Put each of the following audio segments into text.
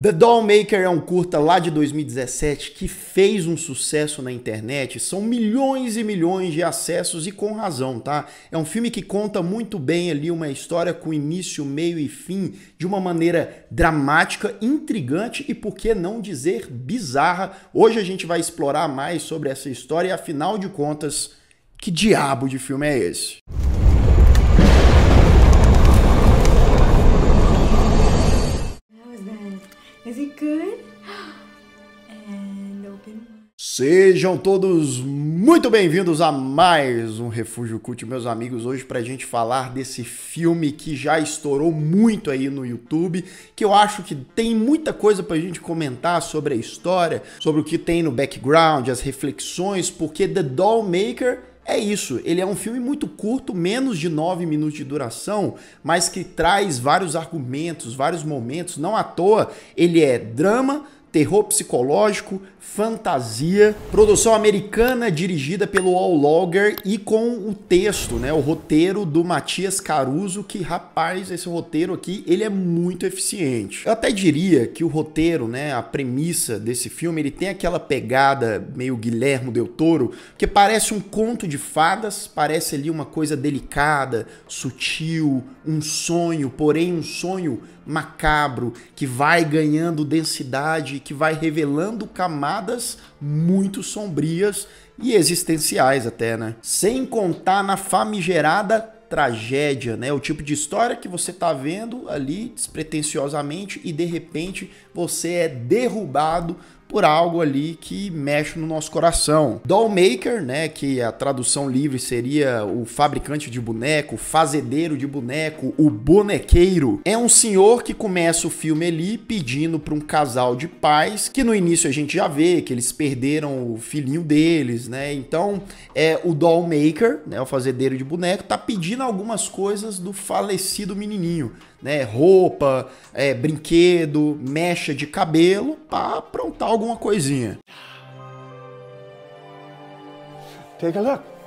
The Dollmaker é um curta lá de 2017 que fez um sucesso na internet. São milhões e milhões de acessos e com razão, tá? É um filme que conta muito bem ali uma história com início, meio e fim de uma maneira dramática, intrigante e por que não dizer bizarra. Hoje a gente vai explorar mais sobre essa história e afinal de contas, que diabo de filme é esse? Sejam todos muito bem-vindos a mais um Refúgio Cult, meus amigos. Hoje para a gente falar desse filme que já estourou muito aí no YouTube, que eu acho que tem muita coisa para a gente comentar sobre a história, sobre o que tem no background, as reflexões, porque The Dollmaker é isso, ele é um filme muito curto, menos de 9 minutos de duração, mas que traz vários argumentos, vários momentos. Não à toa, ele é drama, terror psicológico, fantasia, produção americana dirigida pelo All Logger e com o texto, né, o roteiro do Matias Caruso, que rapaz, esse roteiro aqui, ele é muito eficiente. Eu até diria que o roteiro, né, a premissa desse filme, ele tem aquela pegada meio Guilherme Del Toro, que parece um conto de fadas, parece ali uma coisa delicada, sutil, um sonho, porém um sonho macabro que vai ganhando densidade, que vai revelando camadas muito sombrias e existenciais até, né? Sem contar na famigerada tragédia, né? O tipo de história que você tá vendo ali despretensiosamente e de repente você é derrubado por algo ali que mexe no nosso coração. Dollmaker, né, que a tradução livre seria o fabricante de boneco, o fazedeiro de boneco, o bonequeiro, é um senhor que começa o filme ali pedindo para um casal de pais, que no início a gente já vê que eles perderam o filhinho deles, né? Então, é o Dollmaker, né, o fazedeiro de boneco, tá pedindo algumas coisas do falecido menininho né? Roupa, é, brinquedo, mecha de cabelo para aprontar alguma coisinha. Take a look.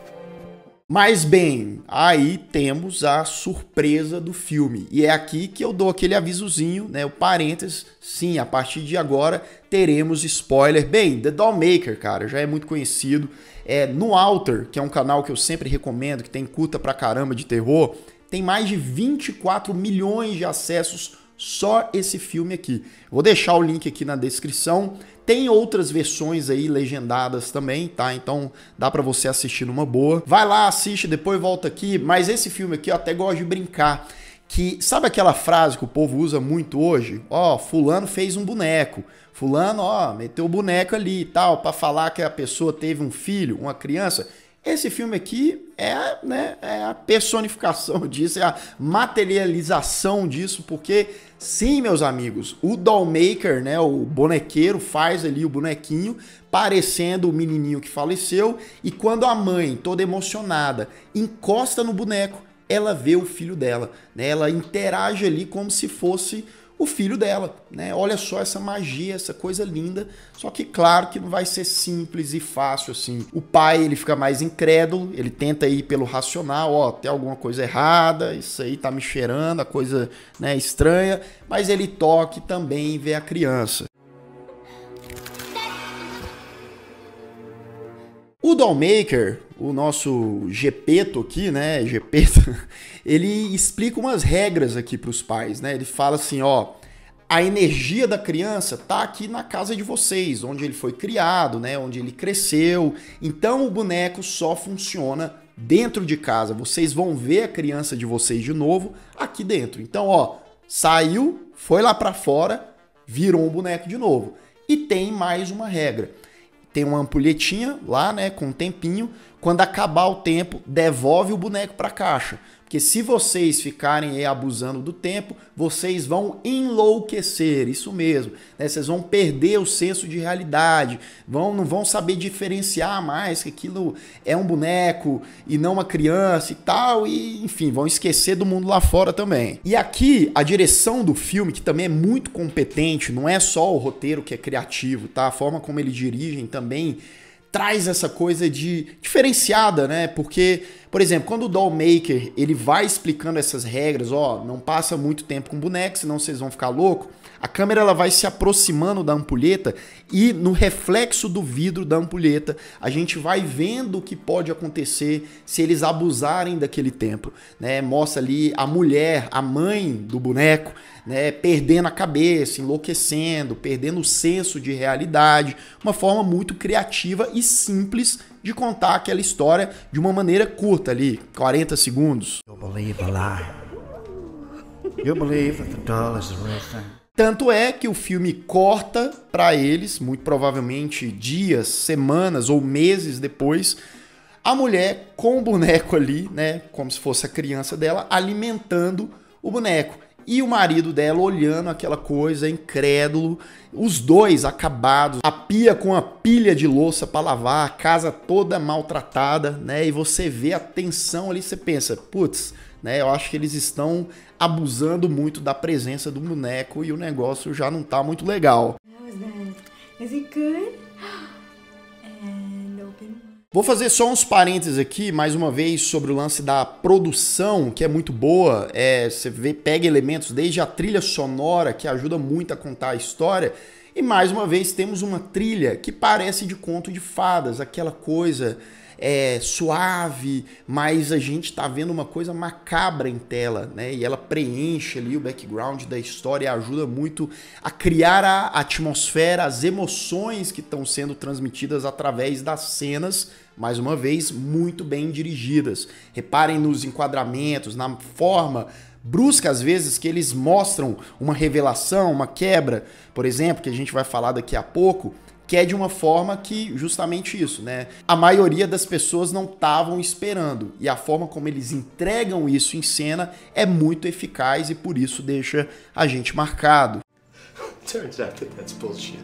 Mas bem, aí temos a surpresa do filme. E é aqui que eu dou aquele avisozinho, né? O parênteses. Sim, a partir de agora teremos spoiler. Bem, The Dollmaker, cara, já é muito conhecido. É, no Alter, que é um canal que eu sempre recomendo, que tem curta pra caramba de terror, tem mais de 24 milhões de acessos só esse filme aqui. Vou deixar o link aqui na descrição. Tem outras versões aí legendadas também, tá? Então dá para você assistir numa boa. Vai lá, assiste, depois volta aqui. Mas esse filme aqui eu até gosto de brincar. Que sabe aquela frase que o povo usa muito hoje? Ó, fulano fez um boneco. Fulano, ó, meteu o boneco ali e tal, para falar que a pessoa teve um filho, uma criança. Esse filme aqui é, né, é a personificação disso, é a materialização disso, porque sim, meus amigos, o dollmaker, né, o bonequeiro faz ali o bonequinho parecendo o menininho que faleceu e quando a mãe, toda emocionada, encosta no boneco, ela vê o filho dela, né? Ela interage ali como se fosse o filho dela, né? Olha só essa magia, essa coisa linda. Só que claro que não vai ser simples e fácil assim. O pai, ele fica mais incrédulo, ele tenta ir pelo racional, ó, tem alguma coisa errada, isso aí tá me cheirando, a coisa, né, estranha, mas ele toca e também vê a criança. O Dollmaker, o nosso Gepeto aqui, né, Gepeto, ele explica umas regras aqui para os pais, né? Ele fala assim, ó, a energia da criança tá aqui na casa de vocês, onde ele foi criado, né, onde ele cresceu. Então o boneco só funciona dentro de casa. Vocês vão ver a criança de vocês de novo aqui dentro. Então, ó, saiu, foi lá para fora, virou um boneco de novo. E tem mais uma regra tem uma ampulhetinha lá, né, com um tempinho. Quando acabar o tempo, devolve o boneco para a caixa. Porque se vocês ficarem aí abusando do tempo, vocês vão enlouquecer, isso mesmo. Né? Vocês vão perder o senso de realidade, vão, não vão saber diferenciar mais que aquilo é um boneco e não uma criança e tal, e enfim, vão esquecer do mundo lá fora também. E aqui, a direção do filme, que também é muito competente, não é só o roteiro que é criativo, tá? A forma como eles dirigem também traz essa coisa de diferenciada, né? Porque, por exemplo, quando o Dollmaker ele vai explicando essas regras, ó, não passa muito tempo com boneco, senão vocês vão ficar louco. A câmera ela vai se aproximando da ampulheta e no reflexo do vidro da ampulheta a gente vai vendo o que pode acontecer se eles abusarem daquele tempo. Né? Mostra ali a mulher, a mãe do boneco, né, perdendo a cabeça, enlouquecendo, perdendo o senso de realidade. Uma forma muito criativa e simples de contar aquela história de uma maneira curta ali, 40 segundos. You believe a lie. You believe that the doll is the real thing. Tanto é que o filme corta para eles, muito provavelmente dias, semanas ou meses depois, a mulher com o boneco ali, né, como se fosse a criança dela, alimentando o boneco. E o marido dela olhando aquela coisa, incrédulo, os dois acabados, a pia com a pilha de louça para lavar, a casa toda maltratada, né? E você vê a tensão ali, você pensa, putz, né? Eu acho que eles estão abusando muito da presença do boneco e o negócio já não tá muito legal. Vou fazer só uns parênteses aqui, mais uma vez, sobre o lance da produção, que é muito boa. É, você vê, pega elementos desde a trilha sonora, que ajuda muito a contar a história, e mais uma vez temos uma trilha que parece de conto de fadas, aquela coisa é, suave, mas a gente está vendo uma coisa macabra em tela, né? E ela preenche ali o background da história e ajuda muito a criar a atmosfera, as emoções que estão sendo transmitidas através das cenas mais uma vez, muito bem dirigidas. Reparem nos enquadramentos, na forma brusca às vezes que eles mostram uma revelação, uma quebra, por exemplo, que a gente vai falar daqui a pouco, que é de uma forma que justamente isso, né? A maioria das pessoas não estavam esperando e a forma como eles entregam isso em cena é muito eficaz e por isso deixa a gente marcado. Turns out that that's bullshit.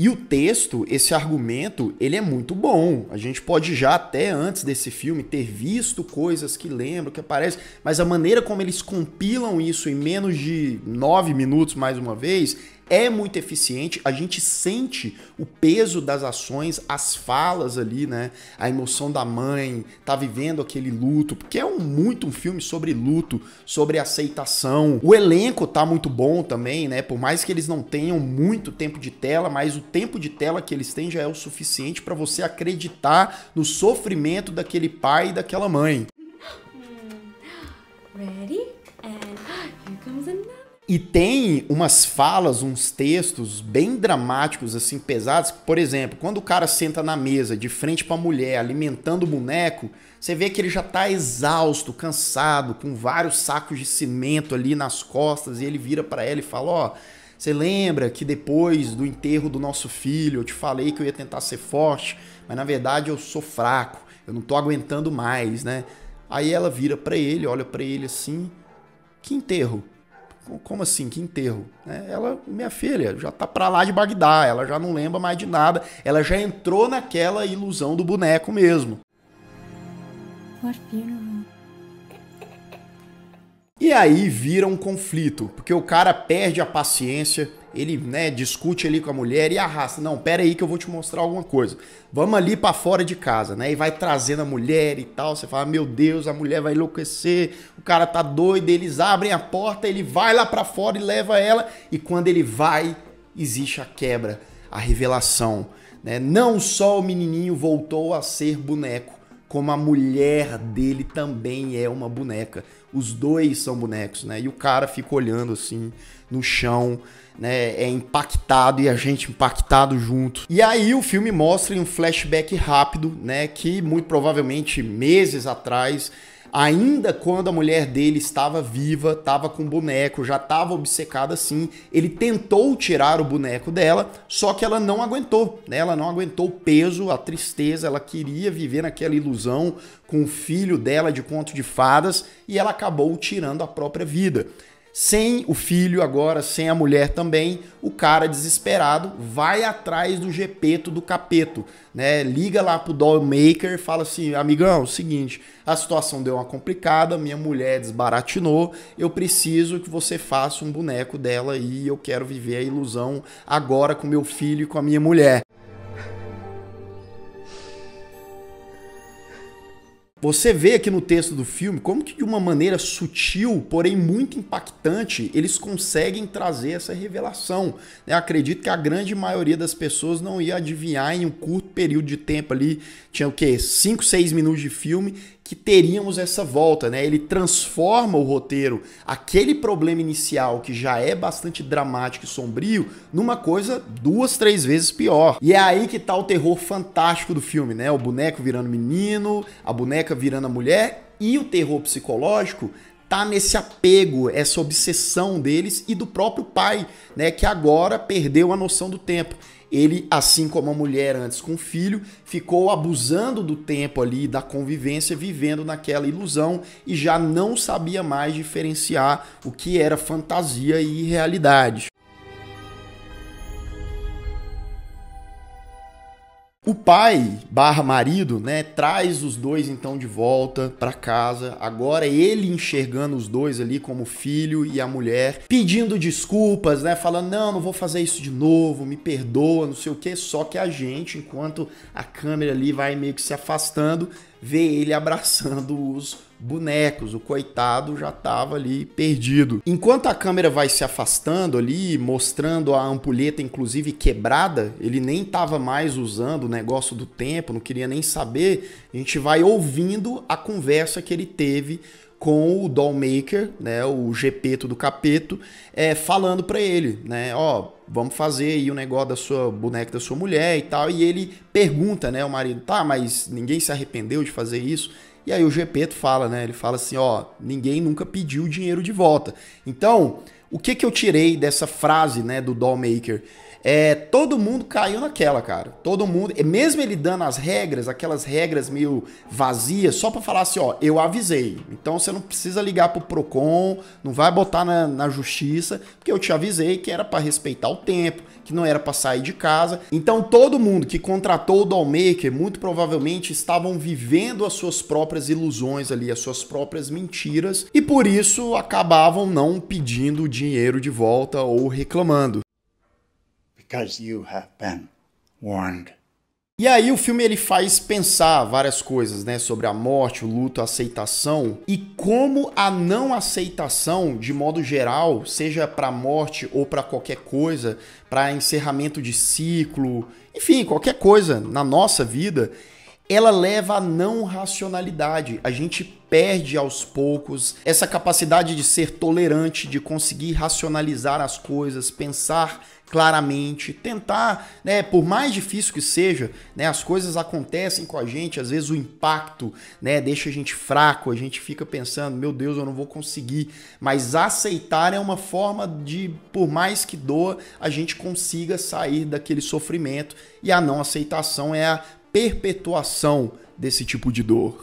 E o texto, esse argumento, ele é muito bom. A gente pode já até antes desse filme ter visto coisas que lembram, que aparecem, mas a maneira como eles compilam isso em menos de nove minutos, mais uma vez, é muito eficiente, a gente sente o peso das ações, as falas ali, né? A emoção da mãe, tá vivendo aquele luto, porque é um, muito um filme sobre luto, sobre aceitação. O elenco tá muito bom também, né? Por mais que eles não tenham muito tempo de tela, mas o tempo de tela que eles têm já é o suficiente para você acreditar no sofrimento daquele pai e daquela mãe. Ready? E tem umas falas, uns textos bem dramáticos, assim, pesados. Por exemplo, quando o cara senta na mesa de frente para a mulher alimentando o boneco, você vê que ele já tá exausto, cansado, com vários sacos de cimento ali nas costas, e ele vira para ela e fala: Ó, oh, você lembra que depois do enterro do nosso filho eu te falei que eu ia tentar ser forte, mas na verdade eu sou fraco, eu não tô aguentando mais, né? Aí ela vira para ele, olha para ele assim: Que enterro? Como assim? Que enterro? É, ela, minha filha, já tá pra lá de Bagdá, ela já não lembra mais de nada, ela já entrou naquela ilusão do boneco mesmo. What funeral? E aí vira um conflito, porque o cara perde a paciência, ele, né, discute ali com a mulher e arrasta. Não, pera aí que eu vou te mostrar alguma coisa. Vamos ali para fora de casa, né? E vai trazendo a mulher e tal. Você fala, meu Deus, a mulher vai enlouquecer. O cara tá doido. Eles abrem a porta, ele vai lá para fora e leva ela. E quando ele vai, existe a quebra, a revelação. Né? Não só o menininho voltou a ser boneco, como a mulher dele também é uma boneca. Os dois são bonecos, né? E o cara fica olhando assim no chão né, é impactado e a gente impactado junto. E aí o filme mostra em um flashback rápido, né, que muito provavelmente meses atrás, ainda quando a mulher dele estava viva, estava com boneco, já estava obcecada assim, ele tentou tirar o boneco dela, só que ela não aguentou, né? Ela não aguentou o peso, a tristeza, ela queria viver naquela ilusão com o filho dela de conto de fadas e ela acabou tirando a própria vida. Sem o filho agora, sem a mulher também, o cara desesperado vai atrás do Gepeto do Capeto, né? Liga lá pro Dollmaker, fala assim: "Amigão, é seguinte, a situação deu uma complicada, minha mulher desbaratinou, eu preciso que você faça um boneco dela e eu quero viver a ilusão agora com meu filho e com a minha mulher". Você vê aqui no texto do filme como que de uma maneira sutil, porém muito impactante, eles conseguem trazer essa revelação. Eu acredito que a grande maioria das pessoas não ia adivinhar em um curto período de tempo ali, tinha o quê? 5, 6 minutos de filme, que teríamos essa volta, né? Ele transforma o roteiro, aquele problema inicial que já é bastante dramático e sombrio, numa coisa duas, três vezes pior. E é aí que tá o terror fantástico do filme, né? O boneco virando menino, a boneca virando a mulher e o terror psicológico tá nesse apego, essa obsessão deles e do próprio pai, né, que agora perdeu a noção do tempo ele, assim como a mulher antes com o filho, ficou abusando do tempo ali, da convivência, vivendo naquela ilusão e já não sabia mais diferenciar o que era fantasia e realidade. O pai barra marido, né, traz os dois então de volta para casa. Agora ele enxergando os dois ali como filho e a mulher, pedindo desculpas, né, falando não, não vou fazer isso de novo, me perdoa, não sei o que. Só que a gente, enquanto a câmera ali vai meio que se afastando, vê ele abraçando os bonecos. O coitado já estava ali perdido. Enquanto a câmera vai se afastando ali, mostrando a ampulheta inclusive quebrada, ele nem estava mais usando o negócio do tempo, não queria nem saber. A gente vai ouvindo a conversa que ele teve com o Dollmaker, né, o Gepeto do Capeto, é, falando para ele, né, ó, vamos fazer aí o negócio da sua boneca da sua mulher e tal, e ele pergunta, né, o marido, tá, mas ninguém se arrependeu de fazer isso? E aí o Gepeto fala, né, ele fala assim, ó, ninguém nunca pediu o dinheiro de volta. Então, o que que eu tirei dessa frase, né, do Dollmaker? É, todo mundo caiu naquela, cara. Todo mundo, mesmo ele dando as regras, aquelas regras meio vazias, só para falar assim, ó, eu avisei. Então você não precisa ligar pro Procon, não vai botar na, na justiça, porque eu te avisei que era para respeitar o tempo, que não era para sair de casa. Então todo mundo que contratou o Dollmaker, muito provavelmente estavam vivendo as suas próprias ilusões ali, as suas próprias mentiras, e por isso acabavam não pedindo o dinheiro de volta ou reclamando because you have been warned. E aí o filme ele faz pensar várias coisas, né, sobre a morte, o luto, a aceitação e como a não aceitação, de modo geral, seja para morte ou para qualquer coisa, para encerramento de ciclo, enfim, qualquer coisa na nossa vida, ela leva à não racionalidade. A gente perde aos poucos essa capacidade de ser tolerante, de conseguir racionalizar as coisas, pensar claramente, tentar, né, por mais difícil que seja, né, as coisas acontecem com a gente, às vezes o impacto, né, deixa a gente fraco, a gente fica pensando, meu Deus, eu não vou conseguir, mas aceitar é uma forma de, por mais que doa, a gente consiga sair daquele sofrimento e a não aceitação é a perpetuação desse tipo de dor.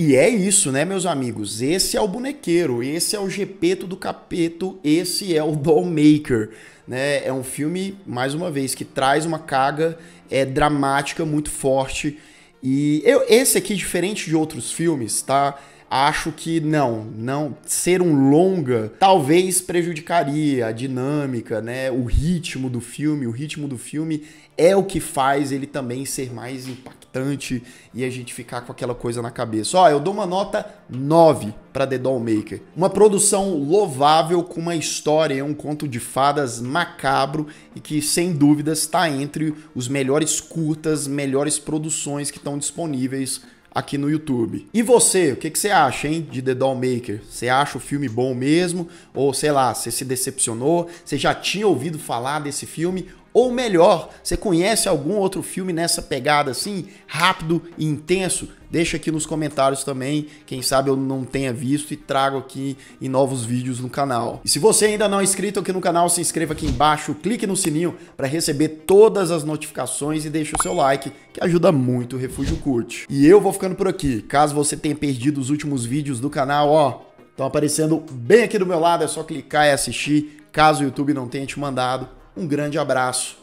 E é isso, né, meus amigos? Esse é o bonequeiro, esse é o Gepeto do Capeto, esse é o Dollmaker. Né? É um filme, mais uma vez, que traz uma carga é, dramática muito forte. E eu, esse aqui, diferente de outros filmes, tá? Acho que não, não ser um longa talvez prejudicaria a dinâmica, né? O ritmo do filme, o ritmo do filme é o que faz ele também ser mais impactante e a gente ficar com aquela coisa na cabeça. Ó, eu dou uma nota 9 para The Dollmaker. Uma produção louvável com uma história, um conto de fadas macabro e que sem dúvidas está entre os melhores curtas, melhores produções que estão disponíveis aqui no YouTube. E você, o que, que você acha, hein, de The Dollmaker? Você acha o filme bom mesmo? Ou, sei lá, você se decepcionou? Você já tinha ouvido falar desse filme? Ou melhor, você conhece algum outro filme nessa pegada assim, rápido e intenso? Deixa aqui nos comentários também, quem sabe eu não tenha visto e trago aqui em novos vídeos no canal. E se você ainda não é inscrito aqui no canal, se inscreva aqui embaixo, clique no sininho para receber todas as notificações e deixe o seu like, que ajuda muito o Refúgio Curte. E eu vou ficando por aqui. Caso você tenha perdido os últimos vídeos do canal, ó, estão aparecendo bem aqui do meu lado, é só clicar e assistir, caso o YouTube não tenha te mandado. Um grande abraço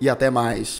e até mais.